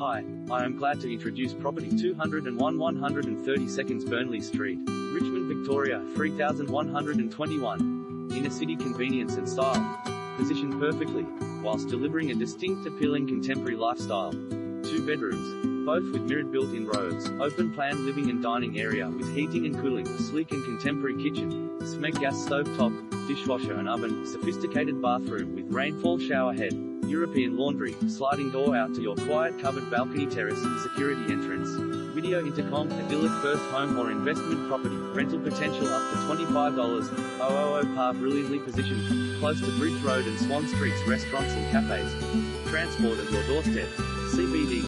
Hi, I am glad to introduce property 201 130 seconds Burnley Street, Richmond, Victoria 3121. Inner city convenience and style. Positioned perfectly, whilst delivering a distinct appealing contemporary lifestyle. Two bedrooms, both with mirrored built-in robes, open plan living and dining area with heating and cooling, sleek and contemporary kitchen, SMEG gas stove top, dishwasher and oven, sophisticated bathroom with rainfall shower head, European laundry, sliding door out to your quiet covered balcony terrace, security entrance, video intercom, idyllic first home or investment property, rental potential up to $25, 000 par brilliantly positioned, close to Bridge Road and Swan Streets restaurants and cafes, transport at your doorstep, CBD